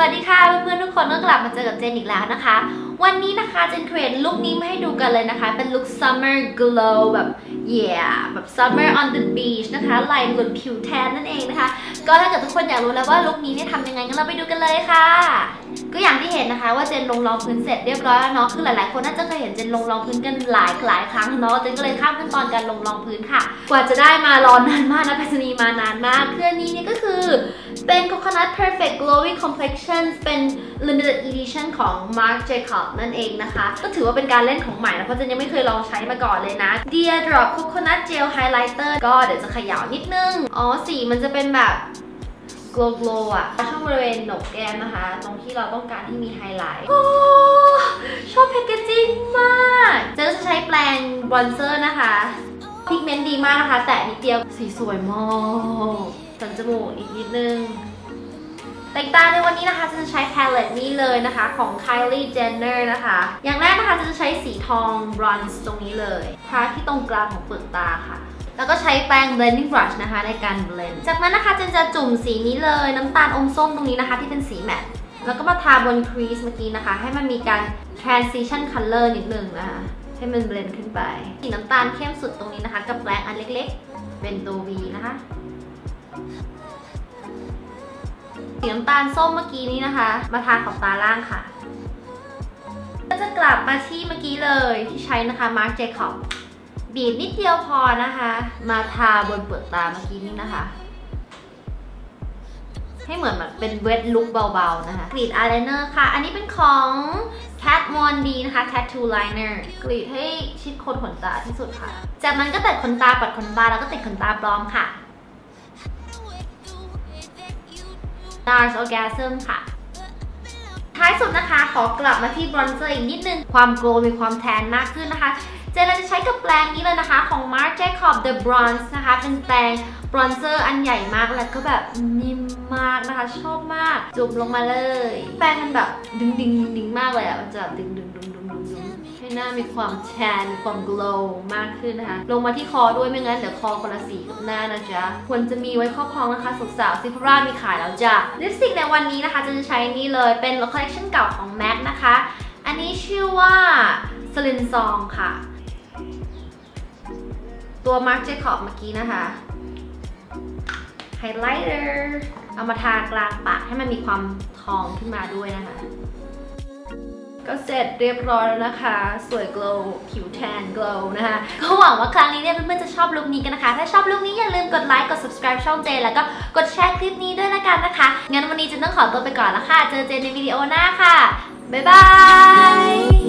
วัสดีค่ะเพื่อนๆทุกคนก็กลับมาเจอกับเจนอีกแล้วนะคะ วันนี้นะคะเจนเครนลุคนี้มาให้ดูกันเลยนะคะ เป็นลุค summer glow แบบ yeah แบบ summer on the beach นะคะไหลหลุดผิวแทนนั่นเองนะคะ ก็ถ้าเกิดทุกคนอยากรู้แล้วว่าลุคนี้เนี่ยทำยังไงงั้นเราไปดูกันเลยค่ะ ก็อย่างที่เห็นนะคะว่าเจนลงรองพื้นเสร็จเรียบร้อยแล้วเนาะคือหลายๆคนน่าจะเคยเห็นเจนลงรองพื้นกันหลายหลายครั้งเนาะเจนก็เลยข้ามขั้นตอนการลงรองพื้นค่ะ กว่าจะได้มารอนานมากนะไปรษณีมานานมากเครื่องนี้เนี่ยก็คือ เป็น Coconut Perfect Glowing Complexion เป็น Limited Edition ของ Marc Jacobs นั่นเองนะคะ ก็ถือว่าเป็นการเล่นของใหม่นะเพราะเจนยังไม่เคยลองใช้มาก่อนเลยนะ Dew Drops Coconut Gel Highlighter ก็เดี๋ยวจะขย่านิดนึง อ๋อ สีมันจะเป็นแบบ glow glow อะช่วงบริเวณโหนกแก้มนะคะ ตรงที่เราต้องการที่มีไฮไลท์โอ้ชอบ packaging มาก เจนจะใช้แปรง bronzer นะคะ pigment ดีมากนะคะ แต่นิดเดียวสีสวยมาสันจมูกอีกนิดนึงแต่งตาในวันนี้นะคะจะใช้ palette นี้เลยนะคะของ Kylie Jenner นะคะ อย่างแรกนะคะจะใช้สีทองบรอนซ์ตรงนี้เลยทาที่ตรงกลางของเปลือกตาค่ะ แล้วก็ใช้แปรง blending brush นะคะในการ blend จากนั้นนะคะเจนจะจุ่มสีนี้เลยน้ำตาลอมส้มตรงนี้นะคะ ที่เป็นสี matte แล้วก็มาทาบน crease เมื่อกี้นะคะ ให้มันมีการ transition color นิดนึงนะคะ ให้มัน blend ขึ้นไปสีน้ำตาลเข้มสุดตรงนี้นะคะ กับแปรงอันเล็กๆ เป็นตัว V นะคะสีน้ำตาลส้มเมื่อกี้นี้นะคะ มาทาขอบตาล่างค่ะ ก็จะกลับมาที่เมื่อกี้เลยที่ใช้นะคะ Marc Jacobs บีบนิดเดียวพอนะคะ มาทาบนเปลือกตาเมื่อกี้นี้นะคะ ให้เหมือนแบบเป็น wet look เบาๆนะคะกรีดอายไลเนอร์ค่ะ อันนี้เป็นของ Kat Von D นะคะ Tattoo Liner กรีดให้ชิดโคนขนตาที่สุดค่ะ จากนั้นก็ดัดขนตาปัดขนตาแล้วก็ติดขนตาปลอมค่ะ NARS Orgasm ค่ะท้ายสุดนะคะ ขอกลับมาที่ bronzer อีกนิดนึง ความ glow มีความ tan มากขึ้นนะคะ เจนจะใช้กับแปรงนี้เลยนะคะของ Marc Jacobs The Bronze นะคะ เป็นแปรง bronzer อันใหญ่มากแล้วก็แบบนิ่มมากนะคะ ชอบมาก จุ่มลงมาเลย แปรงมันแบบดึงดึงดึงมากเลยอะ มันจะดึงดึงดึงดึงดึงดึงให้หน้ามีความ tan มีความ glow มากขึ้นนะคะ ลงมาที่คอด้วยไม่งั้นเดี๋ยวคอคนละสีกับหน้านะจ๊ะ ควรจะมีไว้ครอบครองนะคะสาวๆ Sephora มีขายแล้วจ้ะ ลิปสติกในวันนี้นะคะจะใช้นี่เลยเป็นคอลเลคชันเก่าของ MAC นะคะ อันนี้ชื่อว่า Siren Song ค่ะ ตัว Marc Jacobs เมื่อกี้นะคะ highlighter เอามาทากลางปากให้มันมีความทองขึ้นมาด้วยนะคะ ก็เสร็จเรียบร้อยแล้วนะคะ สวย glow ผิว tan glow นะคะ ก็หวังว่าครั้งนี้เนี่ยเพื่อนๆจะชอบ look นี้กันนะคะ ถ้าชอบ look นี้อย่าลืมกดไลค์ กด subscribe ช่องเจนแล้วก็กดแชร์คลิปนี้ด้วยละกันนะคะ งั้นวันนี้เจนต้องขอตัวไปก่อนแล้วค่ะ เจอเจนในวิดีโอหน้าค่ะ บ๊ายบาย